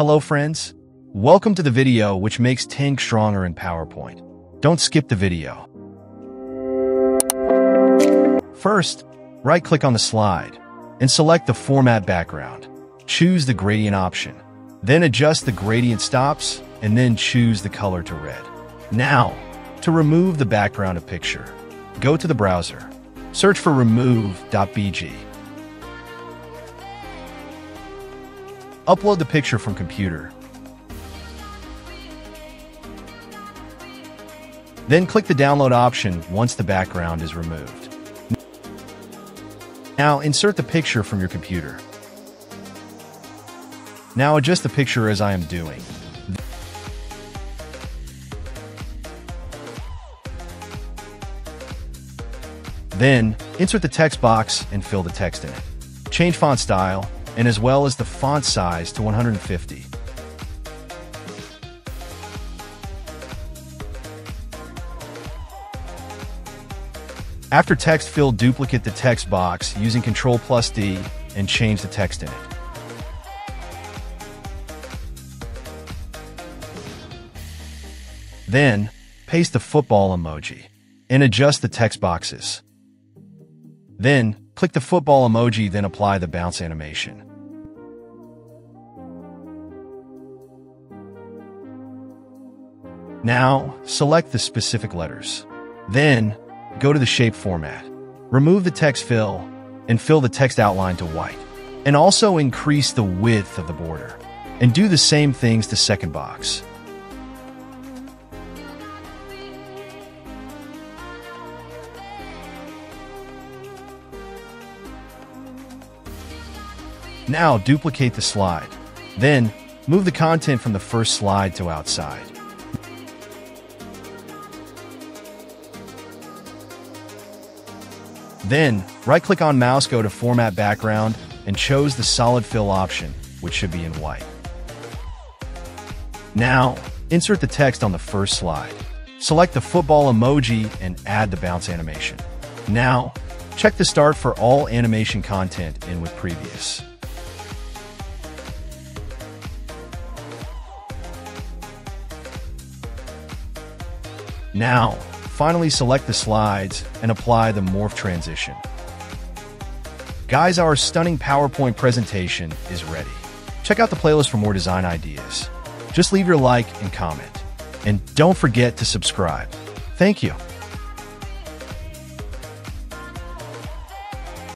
Hello friends, welcome to the video which makes Tank stronger in PowerPoint. Don't skip the video. First, right-click on the slide and select the Format background. Choose the gradient option. Then adjust the gradient stops and then choose the color to red. Now, to remove the background of picture, go to the browser. Search for remove.bg. Upload the picture from computer. Then click the download option once the background is removed. Now insert the picture from your computer. Now adjust the picture as I am doing. Then, insert the text box and fill the text in it. Change font style, and as well as the font size to 150. After text fill, duplicate the text box using Ctrl plus D and change the text in it. Then, paste the football emoji and adjust the text boxes. Then, click the football emoji, then apply the bounce animation. Now, select the specific letters. Then, go to the shape format. Remove the text fill and fill the text outline to white. And also increase the width of the border. And do the same things to second box. Now duplicate the slide. Then, move the content from the first slide to outside. Then, right-click on mouse, go to Format Background, and choose the Solid Fill option, which should be in white. Now, insert the text on the first slide. Select the football emoji and add the bounce animation. Now, check the start for all animation content in with previous. Now, finally select the slides and apply the morph transition. Guys, our stunning PowerPoint presentation is ready. Check out the playlist for more design ideas. Just leave your like and comment. And don't forget to subscribe. Thank you.